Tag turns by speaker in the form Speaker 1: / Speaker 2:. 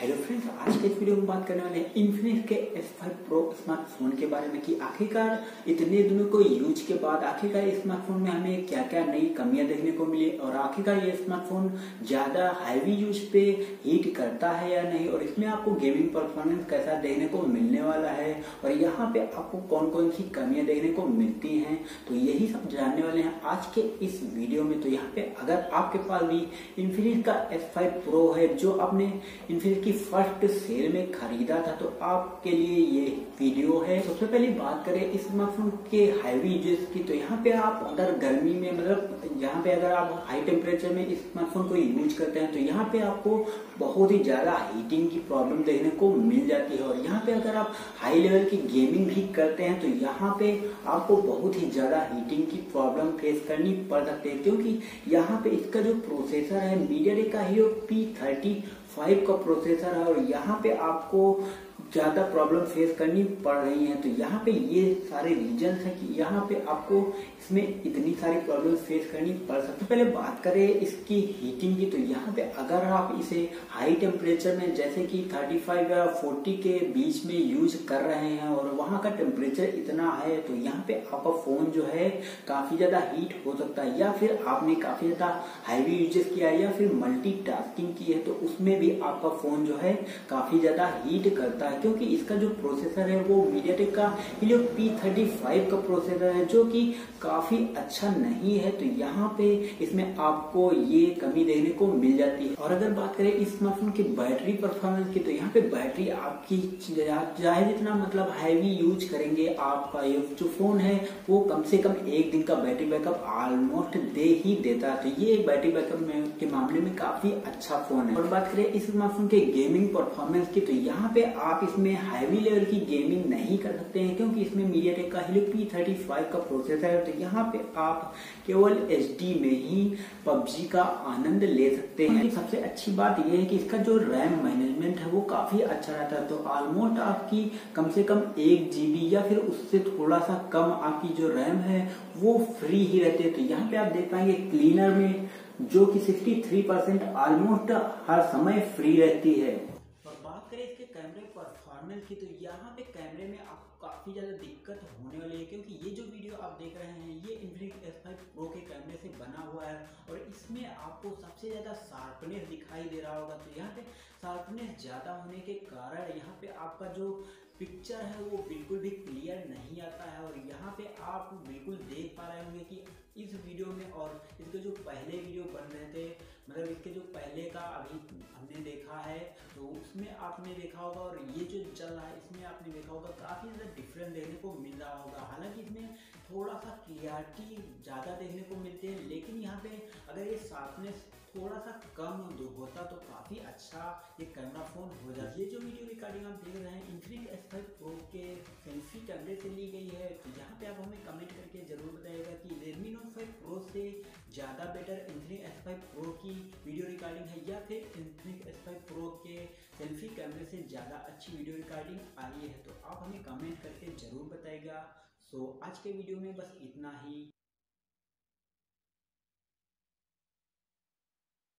Speaker 1: Hello friends आज के इस वीडियो में बात करने वाले हैं इन्फिनिक्स के S5 Pro स्मार्टफ़ोन के बारे में कि आखिरकार इतने दिनों को यूज़ के बाद आखिरकार स्मार्टफ़ोन में हमें क्या क्या नई कमियाँ देखने को मिली और आखिरकार ये स्मार्टफ़ोन ज़्यादा हैवी यूज़ पे हीट करता है या नहीं? और इसमें आपको गेमिंग परफॉर्मेंस कैसा देखने को मिलने वाला है? और यहाँ पे आपको कौन कौन सी कमियाँ देखने को मिलती है? तो यही सब जानने वाले हैं आज के इस वीडियो में। तो यहाँ पे अगर आपके पास भी इन्फिनिक्स का S5 Pro है, जो आपने इन्फिनिक्स की फ़र्स्ट सेल में खरीदा था तो आपके लिए ये वीडियो है। सबसे पहले बात करें इस स्मार्टफ़ोन के हैवी यूजेस की तो यहाँ पे आप अगर गर्मी में मतलब यहाँ पे अगर आप हाई टेम्परेचर में स्मार्टफ़ोन को यूज़ करते हैं तो यहाँ पे आपको बहुत ही ज़्यादा हीटिंग की प्रॉब्लम देखने को मिल जाती है। और यहाँ पे अगर आप हाई लेवल की गेमिंग भी करते हैं तो यहाँ पे आपको बहुत ही ज़्यादा हीटिंग की प्रॉब्लम फेस करनी पड़ सकती है, क्योंकि यहाँ पे इसका जो प्रोसेसर है मीडिया का ही पी थर्टी फाइव का प्रोसेसर है और यहाँ पे आपको ज़्यादा प्रॉब्लम फेस करनी पड़ रही है तो यहाँ पे ये सारे रीजन है कि यहाँ पे आपको इसमें इतनी सारी प्रॉब्लम फेस करनी पड़ सकती है। पहले बात करें इसकी हीटिंग की तो यहाँ पे अगर आप इसे हाई टेम्परेचर में, जैसे कि 35 या 40 के बीच में यूज़ कर रहे हैं और वहाँ का टेम्परेचर इतना है तो यहाँ पे आपका फ़ोन जो है काफ़ी ज़्यादा हीट हो सकता है, या फिर आपने काफ़ी ज़्यादा हाईवी यूजेस किया है, या फिर मल्टी की है तो उसमें भी आपका फ़ोन जो है काफ़ी ज़्यादा हीट करता है। क्योंकि इसका जो प्रोसेसर है, वो मीडियाटेक का हिलियो पी थर्टी फाइव का प्रोसेसर है, जो कि काफ़ी अच्छा नहीं है तो यहाँ पे इसमें आपको ये कमी देखने को मिल जाती है। और अगर बात करें इस स्मार्टफ़ोन की बैटरी परफॉर्मेंस की तो यहाँ पे बैटरी आपकी चाहे जितना मतलब हैवी यूज़ करेंगे आपका, ये जो फ़ोन है, वो कम से कम एक दिन का बैटरी बैकअप ऑलमोस्ट दे ही देता है। तो ये बैटरी बैकअप के मामले में काफ़ी अच्छा फ़ोन है। और बात करें इस स्मार्टफ़ोन के गेमिंग परफॉर्मेंस की तो यहाँ पे आप इसमें हैवी लेवल की गेमिंग नहीं कर सकते हैं, क्योंकि इसमें मीडियाटेक का हिलो पी थर्टी फाइव का प्रोसेसर है तो यहाँ पे आप केवल एच में ही पबजी का आनंद ले सकते हैं। सबसे अच्छी बात यह है कि इसका जो रैम मैनेजमेंट है, वो काफ़ी अच्छा रहता है। तो ऑलमोस्ट आपकी कम से कम एक जीबी या फिर उससे थोड़ा सा कम आपकी जो रैम है, वो फ्री ही रहती है। तो यहाँ पे आप देख पाएँगे क्लीनर में, जो कि 63 परसेंट ऑलमोस्ट हर समय फ्री रहती है। करें इसके कैमरे परफॉर्मेंस की तो यहाँ पे कैमरे में आपको काफ़ी ज़्यादा दिक्कत होने वाली है, क्योंकि ये जो वीडियो आप देख रहे हैं, ये इन्फिनिक्स एस फाइव प्रो के कैमरे से बना हुआ है, और इसमें आपको सबसे ज़्यादा शार्पनेस दिखाई दे रहा होगा। तो यहाँ पे शार्पनेस ज़्यादा होने के कारण यहाँ पे आपका जो पिक्चर है, वो बिल्कुल भी क्लियर नहीं आता है, और यहाँ पे आप बिल्कुल देख पा रहे होंगे कि इस वीडियो में और इसके जो पहले वीडियो बन रहे थे मतलब इसके जो पहले का अभी हमने देखा है तो उसमें आपने देखा होगा और ये जो चल रहा है, इसमें आपने देखा होगा काफ़ी ज़्यादा डिफरेंस देखने को मिल रहा होगा। हालाँकि इसमें थोड़ा सा क्लियरिटी ज़्यादा देखने को मिलती है, लेकिन यहाँ पे अगर ये शार्पनेस थोड़ा सा कम होता तो काफ़ी अच्छा ये कैमरा फ़ोन हो जाता। ये जो वीडियो रिकॉर्डिंग आप देख रहे हैं इन्फिनिक्स एस फाइव प्रो के सेल्फी कैमरे से ली गई है। तो यहाँ पे आप हमें कमेंट करके ज़रूर बताइएगा कि रेडमी नोट फाइव प्रो से ज़्यादा better Infinix S five pro की वीडियो रिकॉर्डिंग है या फिर इन्फिनिक एस फाइव प्रो के सेल्फी कैमरे से ज़्यादा अच्छी वीडियो रिकॉर्डिंग आई है तो आप हमें कमेंट करके ज़रूर बताएगा सो आज के वीडियो में बस इतना ही।